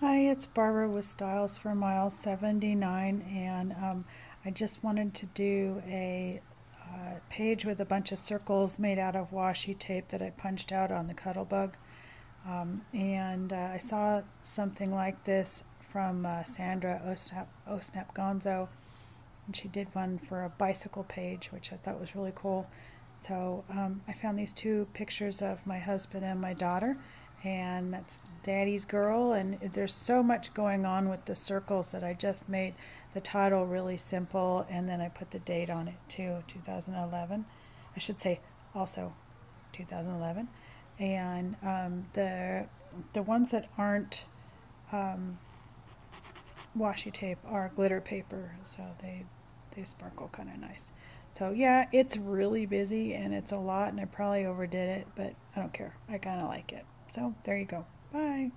Hi, it's Barbara with Styles for Miles 79, and um, I just wanted to do a uh, page with a bunch of circles made out of washi tape that I punched out on the Cuttlebug. Um, and uh, I saw something like this from uh, Sandra Osnap, Ohsnapgonzo, and she did one for a bicycle page, which I thought was really cool. So um, I found these two pictures of my husband and my daughter and that's Daddy's Girl. And there's so much going on with the circles that I just made the title really simple, and then I put the date on it too, 2011. I should say also 2011. And um, the the ones that aren't um, washi tape are glitter paper, so they they sparkle kind of nice. So yeah, it's really busy and it's a lot, and I probably overdid it, but I don't care. I kind of like it. So there you go. Bye.